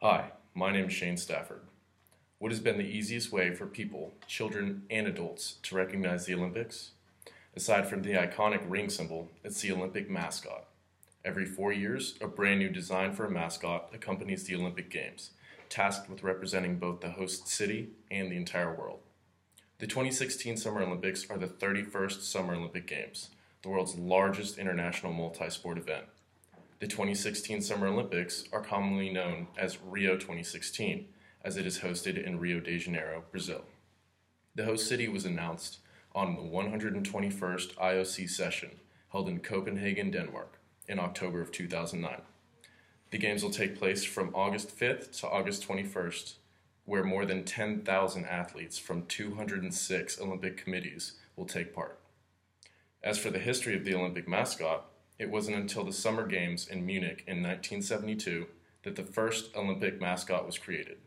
Hi, my name is Shane Stafford. What has been the easiest way for people, children, and adults to recognize the Olympics? Aside from the iconic ring symbol, it's the Olympic mascot. Every four years, a brand new design for a mascot accompanies the Olympic Games, tasked with representing both the host city and the entire world. The 2016 Summer Olympics are the 31st Summer Olympic Games, the world's largest international multi sport event. The 2016 Summer Olympics are commonly known as Rio 2016, as it is hosted in Rio de Janeiro, Brazil. The host city was announced on the 121st IOC session held in Copenhagen, Denmark, in October of 2009. The Games will take place from August 5th to August 21st, where more than 10,000 athletes from 206 Olympic committees will take part. As for the history of the Olympic mascot, it wasn't until the Summer Games in Munich in 1972 that the first Olympic mascot was created.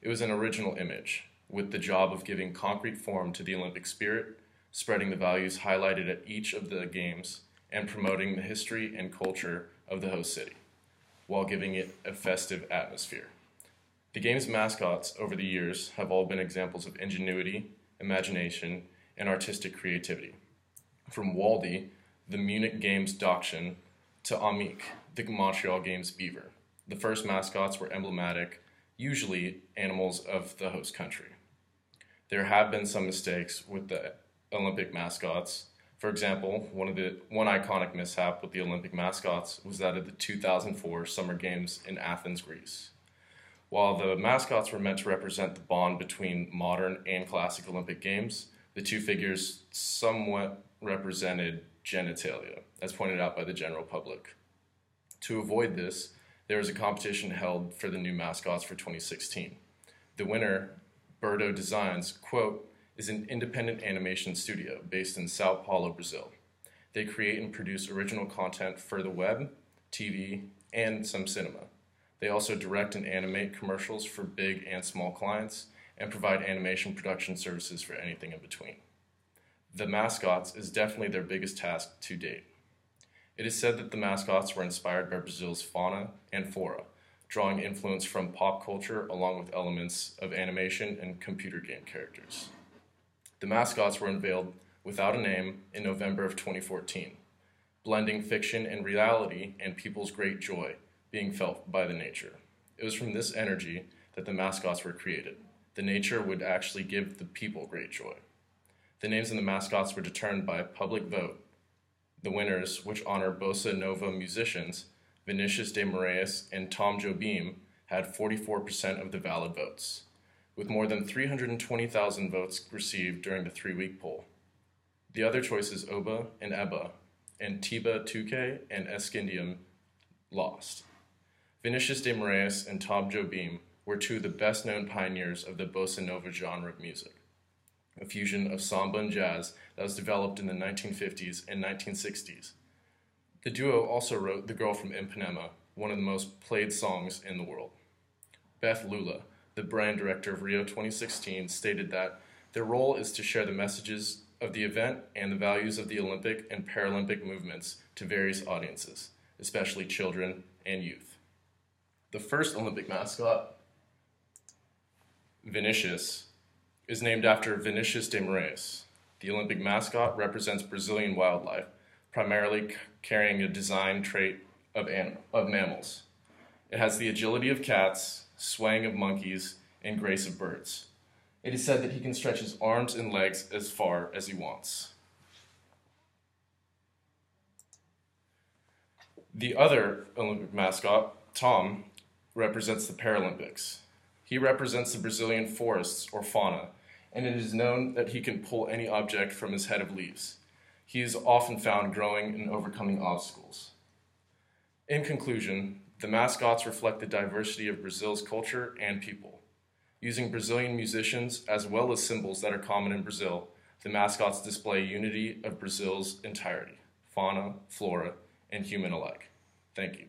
It was an original image, with the job of giving concrete form to the Olympic spirit, spreading the values highlighted at each of the Games, and promoting the history and culture of the host city, while giving it a festive atmosphere. The game's mascots over the years have all been examples of ingenuity, imagination, and artistic creativity. From Waldi, the Munich Games Dachshund, to Amik, the Montreal Games Beaver. The first mascots were emblematic, usually animals of the host country. There have been some mistakes with the Olympic mascots. For example, one of the one iconic mishap with the Olympic mascots was that of the 2004 Summer Games in Athens, Greece. While the mascots were meant to represent the bond between modern and classic Olympic Games, the two figures somewhat represented genitalia, as pointed out by the general public. To avoid this, there was a competition held for the new mascots for 2016. The winner, Birdo Designs, quote, is an independent animation studio based in Sao Paulo, Brazil. They create and produce original content for the web, TV, and some cinema. They also direct and animate commercials for big and small clients and provide animation production services for anything in between. The mascots is definitely their biggest task to date. It is said that the mascots were inspired by Brazil's fauna and flora, drawing influence from pop culture along with elements of animation and computer game characters. The mascots were unveiled without a name in November of 2014, blending fiction and reality and people's great joy being felt by the nature. It was from this energy that the mascots were created. The nature would actually give the people great joy. The names and the mascots were determined by a public vote. The winners, which honor bossa nova musicians, Vinicius de Moraes and Tom Jobim, had 44% of the valid votes, with more than 320,000 votes received during the three week poll. The other choices, Oba and Eba, and Tiba Tuque and Esquindim, lost. Vinicius de Moraes and Tom Jobim were two of the best known pioneers of the bossa nova genre of music a fusion of samba and jazz that was developed in the 1950s and 1960s. The duo also wrote The Girl from Ipanema, one of the most played songs in the world. Beth Lula, the brand director of Rio 2016, stated that their role is to share the messages of the event and the values of the Olympic and Paralympic movements to various audiences, especially children and youth. The first Olympic mascot, Vinicius, is named after Vinicius de Moraes. The Olympic mascot represents Brazilian wildlife, primarily carrying a design trait of, of mammals. It has the agility of cats, swaying of monkeys, and grace of birds. It is said that he can stretch his arms and legs as far as he wants. The other Olympic mascot, Tom, represents the Paralympics. He represents the Brazilian forests or fauna, and it is known that he can pull any object from his head of leaves. He is often found growing and overcoming obstacles. In conclusion, the mascots reflect the diversity of Brazil's culture and people. Using Brazilian musicians as well as symbols that are common in Brazil, the mascots display unity of Brazil's entirety fauna, flora, and human alike. Thank you.